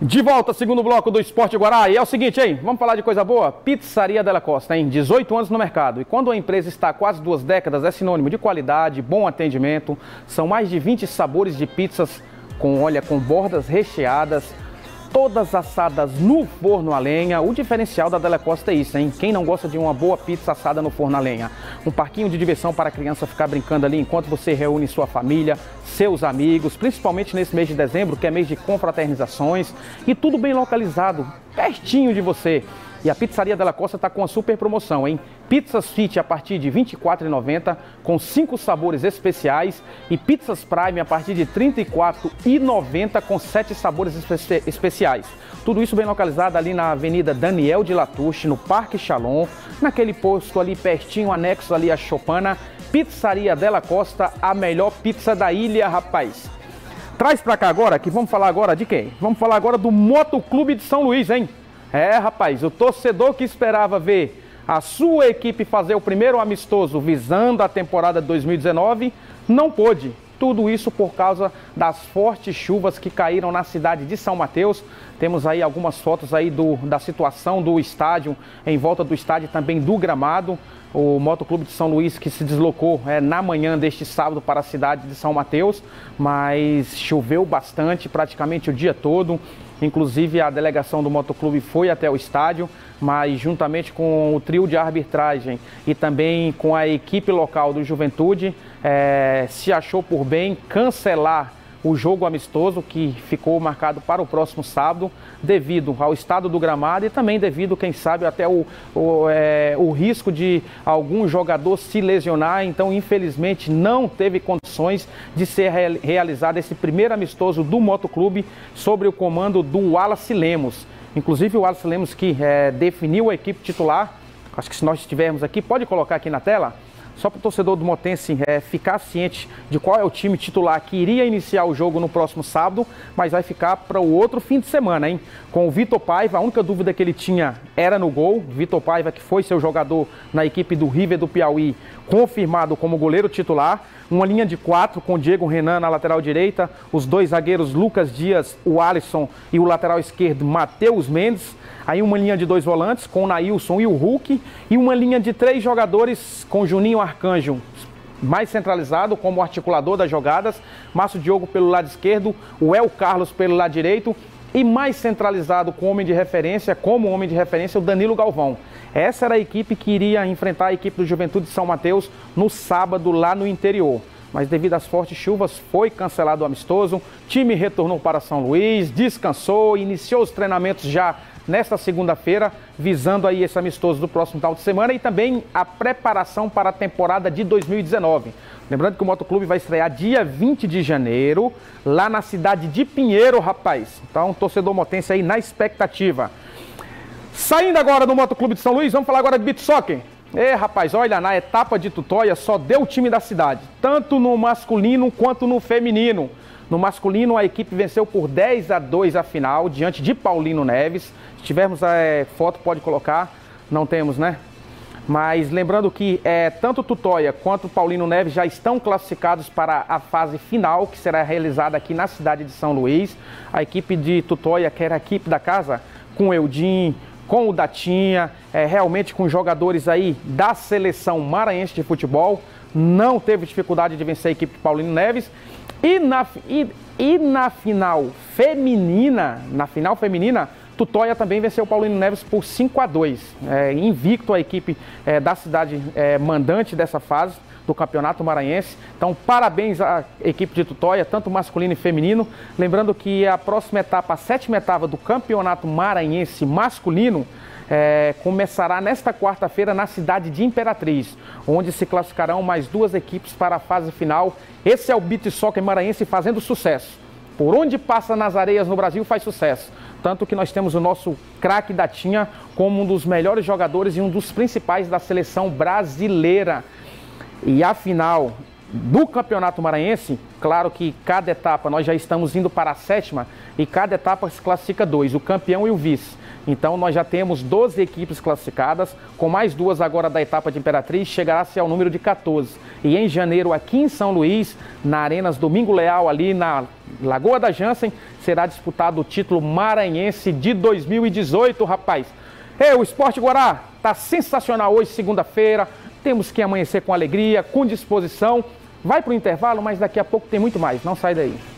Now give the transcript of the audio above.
De volta, segundo bloco do Esporte Guará. E é o seguinte, hein? Vamos falar de coisa boa? Pizzaria Della Costa, hein? 18 anos no mercado. E quando a empresa está há quase duas décadas, é sinônimo de qualidade, bom atendimento. São mais de 20 sabores de pizzas com, olha, com bordas recheadas, todas assadas no forno a lenha. O diferencial da Della Costa é isso, hein? Quem não gosta de uma boa pizza assada no forno a lenha? Um parquinho de diversão para a criança ficar brincando ali enquanto você reúne sua família, seus amigos, principalmente nesse mês de dezembro, que é mês de confraternizações, e tudo bem localizado, pertinho de você. E a Pizzaria Della Costa está com uma super promoção, hein? Pizzas Fit a partir de R$ 24,90 com cinco sabores especiais e pizzas Prime a partir de R$ 34,90 com sete sabores espe especiais. Tudo isso bem localizado ali na Avenida Daniel de Latouche, no Parque Chalon, naquele posto ali pertinho, anexo ali a Chopana. Pizzaria Della Costa, a melhor pizza da ilha, rapaz. Traz pra cá agora, que vamos falar agora de quem? Vamos falar agora do Motoclube de São Luís, hein? É, rapaz, o torcedor que esperava ver a sua equipe fazer o primeiro amistoso visando a temporada de 2019 não pôde. Tudo isso por causa das fortes chuvas que caíram na cidade de São Mateus. Temos aí algumas fotos aí do, da situação do estádio, em volta do estádio também do gramado. O Motoclube de São Luís que se deslocou é, na manhã deste sábado para a cidade de São Mateus, mas choveu bastante, praticamente o dia todo. Inclusive a delegação do motoclube foi até o estádio, mas juntamente com o trio de arbitragem e também com a equipe local do Juventude, é, se achou por bem cancelar o jogo amistoso que ficou marcado para o próximo sábado, devido ao estado do gramado e também devido, quem sabe, até o, o, é, o risco de algum jogador se lesionar. Então, infelizmente, não teve condições de ser realizado esse primeiro amistoso do Motoclube sobre o comando do Wallace Lemos. Inclusive, o Wallace Lemos que é, definiu a equipe titular. Acho que se nós estivermos aqui, pode colocar aqui na tela só para o torcedor do Motense é, ficar ciente de qual é o time titular que iria iniciar o jogo no próximo sábado, mas vai ficar para o outro fim de semana, hein? Com o Vitor Paiva, a única dúvida que ele tinha era no gol. Vitor Paiva, que foi seu jogador na equipe do River do Piauí, confirmado como goleiro titular. Uma linha de quatro com Diego Renan na lateral direita, os dois zagueiros Lucas Dias, o Alisson e o lateral esquerdo Matheus Mendes. Aí uma linha de dois volantes com o Nailson e o Hulk. E uma linha de três jogadores com Juninho Arcanjo mais centralizado como articulador das jogadas. Márcio Diogo pelo lado esquerdo, o El Carlos pelo lado direito. E mais centralizado com homem de referência, como homem de referência, o Danilo Galvão. Essa era a equipe que iria enfrentar a equipe do Juventude de São Mateus no sábado lá no interior mas devido às fortes chuvas foi cancelado o amistoso. Time retornou para São Luís, descansou, iniciou os treinamentos já nesta segunda-feira, visando aí esse amistoso do próximo final de semana e também a preparação para a temporada de 2019. Lembrando que o Motoclube vai estrear dia 20 de janeiro, lá na cidade de Pinheiro, rapaz. Então, torcedor motense aí na expectativa. Saindo agora do Motoclube de São Luís, vamos falar agora de beat. É, rapaz, olha, na etapa de Tutóia só deu o time da cidade, tanto no masculino quanto no feminino. No masculino, a equipe venceu por 10 a 2 a final, diante de Paulino Neves. Se tivermos a é, foto, pode colocar. Não temos, né? Mas lembrando que é, tanto Tutóia quanto Paulino Neves já estão classificados para a fase final, que será realizada aqui na cidade de São Luís. A equipe de Tutóia, que era a equipe da casa, com Eudim, com o Datinha, é, realmente com jogadores aí da seleção maranhense de futebol. Não teve dificuldade de vencer a equipe de Paulino Neves. E na, e, e na final feminina, na final feminina, Tutóia também venceu o Paulino Neves por 5 a 2 é, invicto a equipe é, da cidade é, mandante dessa fase do Campeonato Maranhense. Então, parabéns à equipe de Tutóia, tanto masculino e feminino. Lembrando que a próxima etapa, a sétima etapa do Campeonato Maranhense masculino, é, começará nesta quarta-feira na cidade de Imperatriz, onde se classificarão mais duas equipes para a fase final. Esse é o Beat Soccer Maranhense fazendo sucesso. Por onde passa nas areias no Brasil faz sucesso. Tanto que nós temos o nosso craque da Tinha como um dos melhores jogadores e um dos principais da seleção brasileira. E a final do Campeonato Maranhense, claro que cada etapa nós já estamos indo para a sétima e cada etapa se classifica dois, o campeão e o vice. Então nós já temos 12 equipes classificadas, com mais duas agora da etapa de Imperatriz, chegará-se ao número de 14. E em janeiro, aqui em São Luís, na Arenas Domingo Leal, ali na Lagoa da Jansen, será disputado o título maranhense de 2018, rapaz. Ei, o Esporte Guará tá sensacional hoje, segunda-feira. Temos que amanhecer com alegria, com disposição. Vai para o intervalo, mas daqui a pouco tem muito mais. Não sai daí.